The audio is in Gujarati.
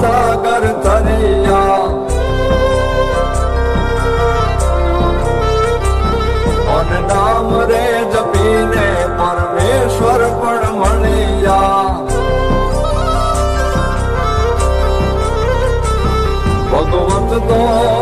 સાગર તરૈયા અન નામ રે જપીને પરમેશ્વર પણ મળ્યા ભગવત તો